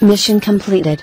Mission completed.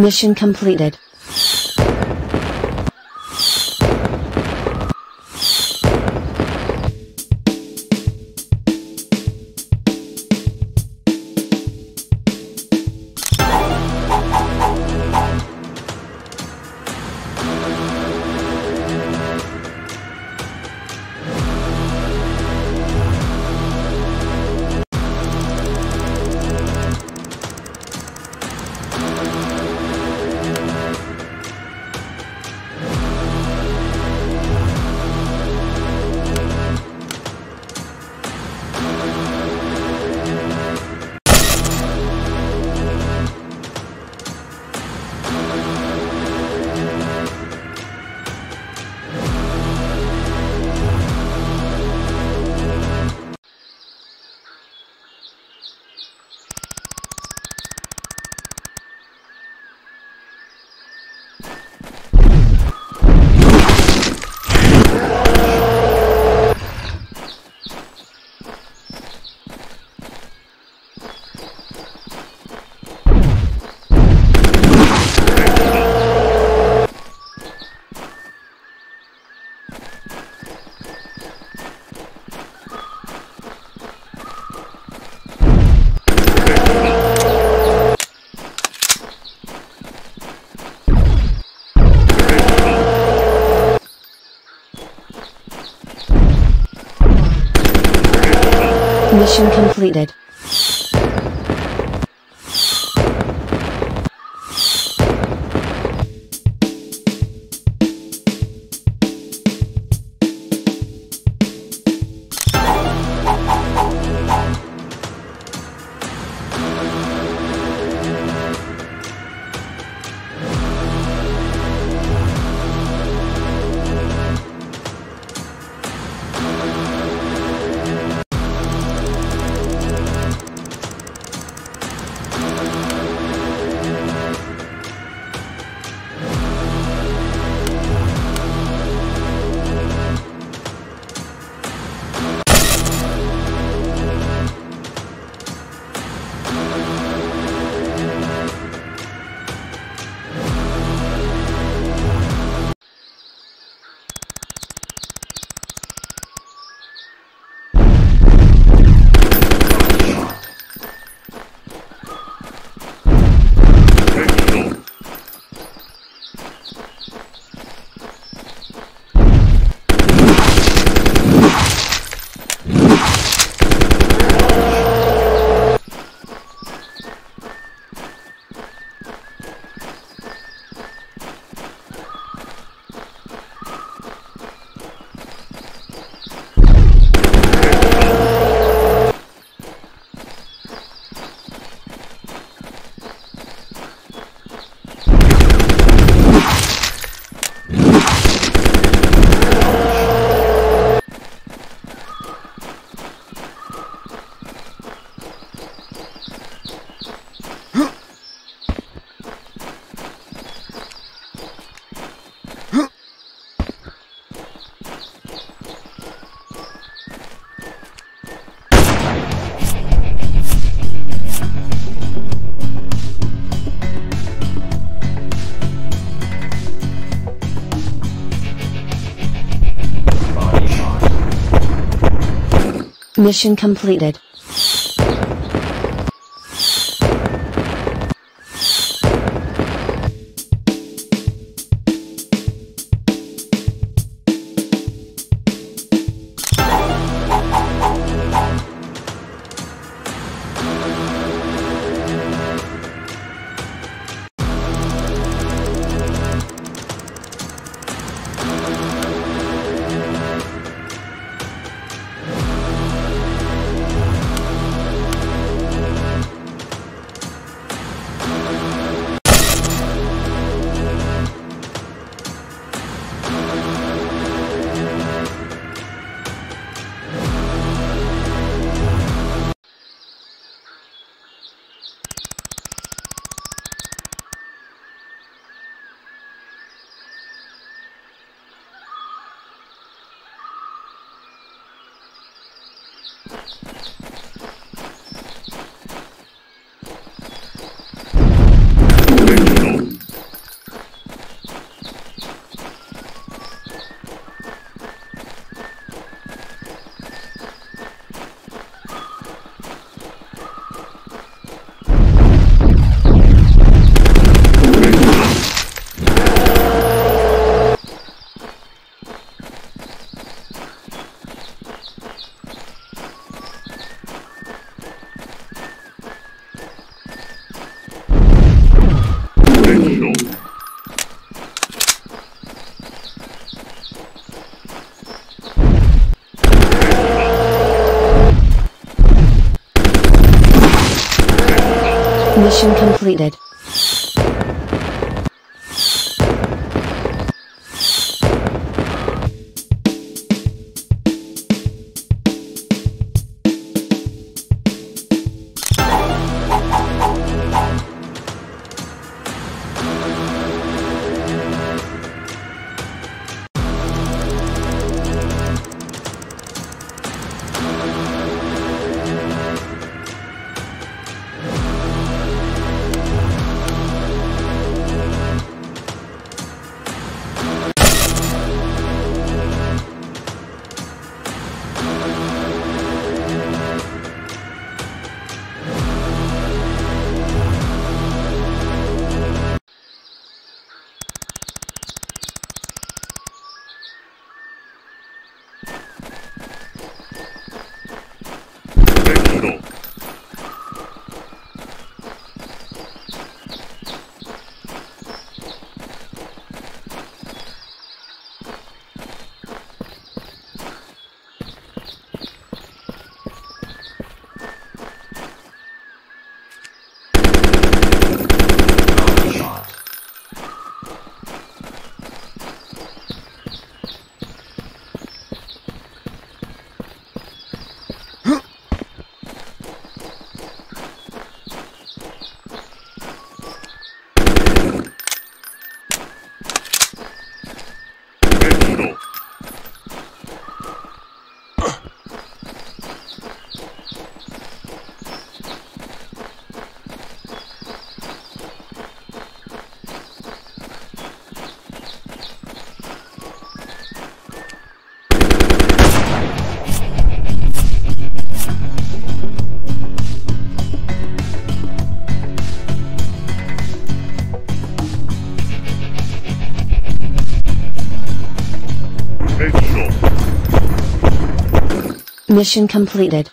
Mission completed. Mission completed. Oh, my God. Mission completed. 백 Colorado. Mission completed.